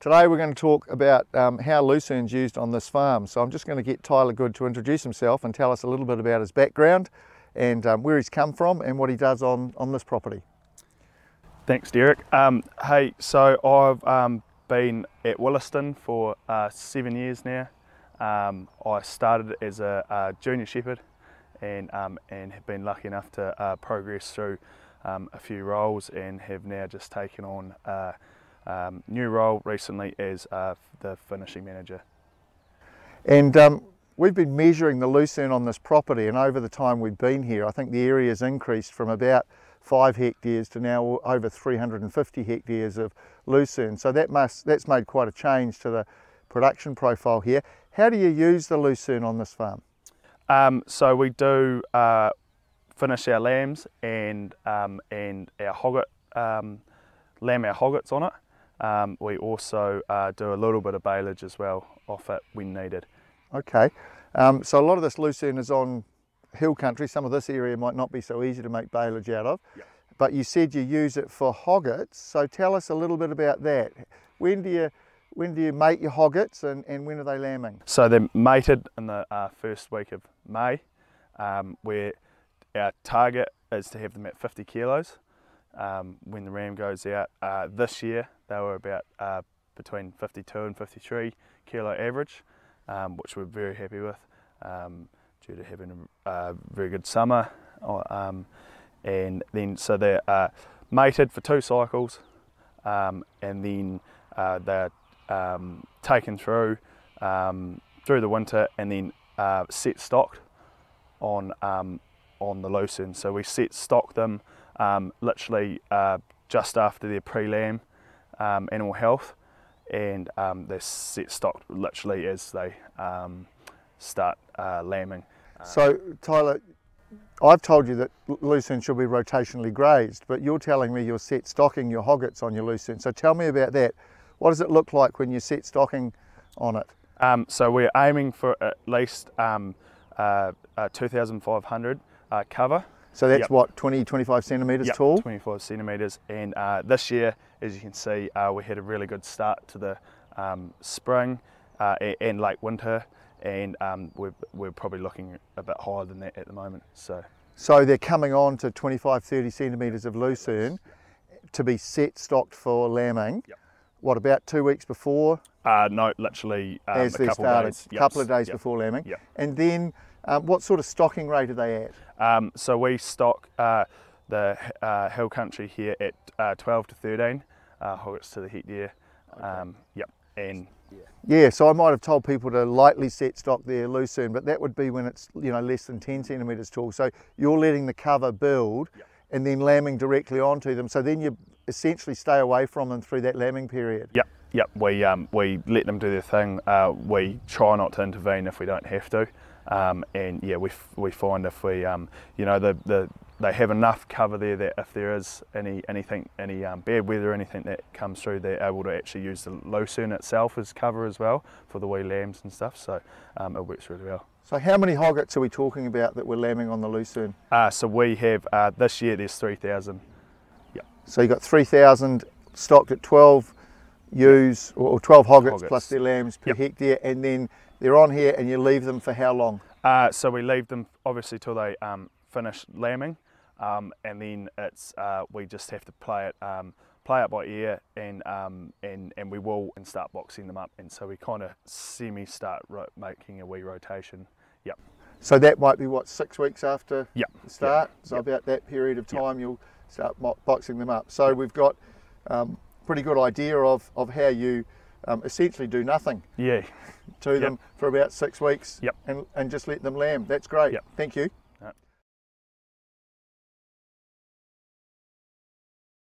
Today we're going to talk about um, how Lucerne's used on this farm. So I'm just going to get Tyler Good to introduce himself and tell us a little bit about his background and um, where he's come from and what he does on, on this property. Thanks, Derrick. Um, hey, so I've um, been at Willesden for uh, seven years now. Um, I started as a, a junior shepherd and, um, and have been lucky enough to uh, progress through a few roles and have now just taken on a um, new role recently as uh, the finishing manager. And um, we've been measuring the lucerne on this property and over the time we've been here I think the area has increased from about five hectares to now over 350 hectares of lucerne. So that must, that's made quite a change to the production profile here. How do you use the lucerne on this farm? Um, so we do uh, finish our lambs and um, and our hogget, um, lamb our hoggets on it. Um, we also uh, do a little bit of baleage as well off it when needed. Okay, um, so a lot of this lucerne is on hill country. Some of this area might not be so easy to make baleage out of. Yep. But you said you use it for hoggets, so tell us a little bit about that. When do you when do you mate your hoggets and, and when are they lambing? So they're mated in the uh, first week of May, um, where our target is to have them at 50 kilos um, when the ram goes out. Uh, this year they were about uh, between 52 and 53 kilo average, um, which we're very happy with um, due to having a very good summer. Um, and then so they're uh, mated for two cycles, um, and then uh, they're um, taken through through the winter, and then uh, set stocked on on the lucerne. So we set stock them um, literally uh, just after their pre-lamb um, animal health and um, they're set stocked literally as they um, start uh, lambing. So Tyler, I've told you that lucerne should be rotationally grazed, but you're telling me you're set stocking your hoggets on your lucerne. So tell me about that. What does it look like when you set stocking on it? Um, so we're aiming for at least um, uh, uh, 2,500 uh, cover. So that's yep. what, 20, 25 centimetres yep, tall? 25 centimetres. And uh, this year, as you can see, uh, we had a really good start to the um, spring uh, and late winter. And um, we're, we're probably looking a bit higher than that at the moment. So, so they're coming on to 25, 30 centimetres of lucerne to be set stocked for lambing. Yep. What, about two weeks before? Uh, no, literally um, As a couple started, of days. A couple of days before lambing. Yep. And then um, what sort of stocking rate are they at? Um, so we stock uh, the uh, hill country here at uh, 12 to 13 uh, hoggets to the hectare. Okay. Um, yep, and yeah. yeah, so I might have told people to lightly set stock their lucerne, but that would be when it's you know less than 10 centimetres tall. So you're letting the cover build yep. and then lambing directly onto them. So then you essentially stay away from them through that lambing period. Yep, yep. We um, we let them do their thing. Uh, we try not to intervene if we don't have to. Um, and yeah, we, we find if we, um, you know, the, the, they have enough cover there that if there is any anything, any um, bad weather, anything that comes through, they're able to actually use the lucerne itself as cover as well for the wee lambs and stuff. So um, it works really well. So how many hoggets are we talking about that we're lambing on the lucerne? Uh, so we have uh, this year there's 3,000. Yeah. So you've got 3,000 stocked at 12 ewes or 12 hoggets, hoggets. plus their lambs per yep. hectare, and then they're on here and you leave them for how long? Uh, so we leave them obviously till they um, finish lambing um, and then it's uh, we just have to play it um, play it by ear and um, and and we will and start boxing them up and so we kind of semi start making a wee rotation. Yep. So that might be what six weeks after yep. the start. Yep. So yep. about that period of time you'll start boxing them up. So we've got um, pretty good idea of of how you um, essentially do nothing yeah. to yep. them for about six weeks yep. and, and just let them lamb. That's great. Yep. Thank you.